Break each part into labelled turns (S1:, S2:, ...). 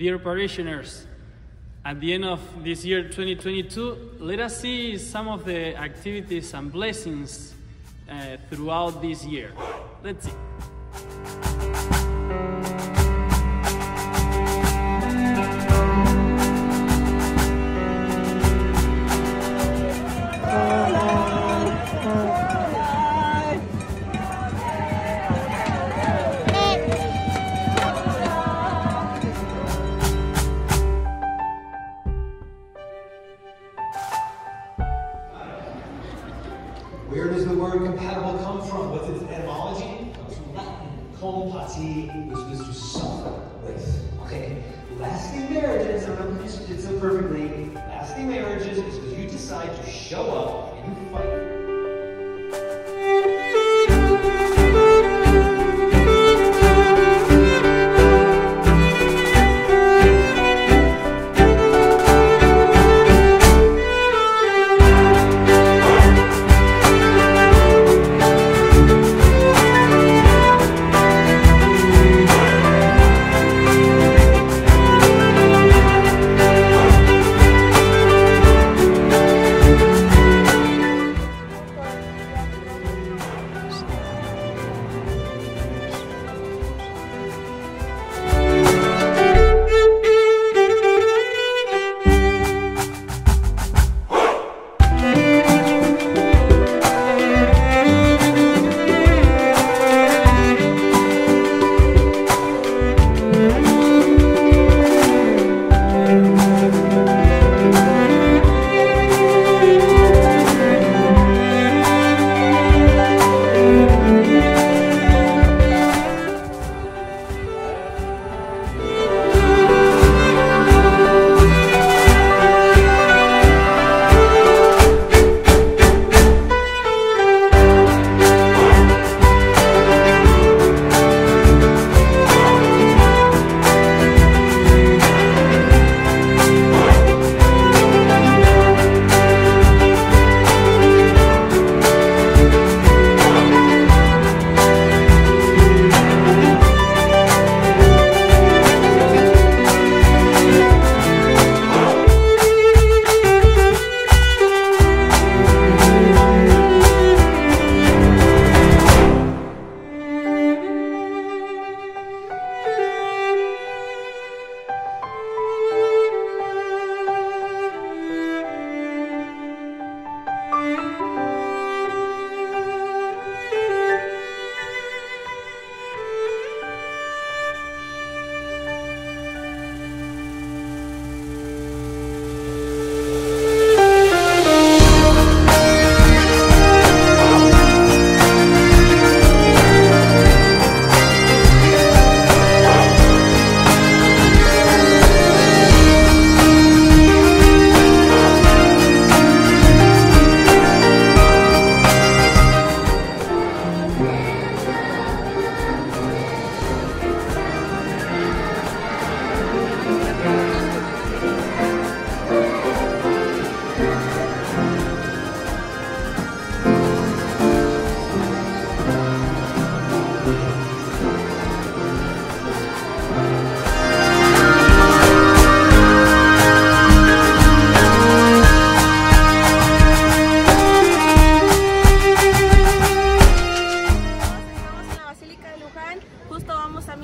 S1: Dear parishioners, at the end of this year 2022, let us see some of the activities and blessings uh, throughout this year. Let's see.
S2: Where does the word compatible come from? What's its etymology? It comes from Latin. Compati, which means to suffer with. Okay. Lasting marriages, I remember you did so perfectly. Lasting marriages is because you decide to show up and you fight.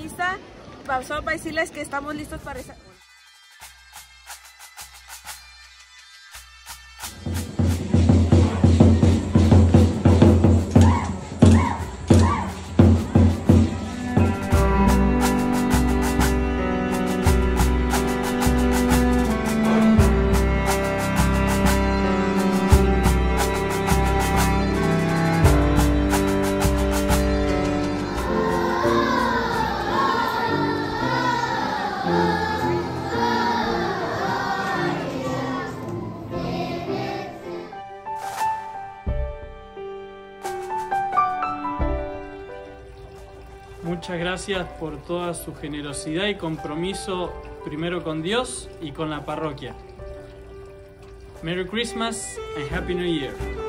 S3: Vamos a misa. Va- Solo para decirles que estamos listos para
S1: Muchas gracias por toda su generosidad y compromiso primero con Dios y con la parroquia. Merry Christmas and Happy New Year.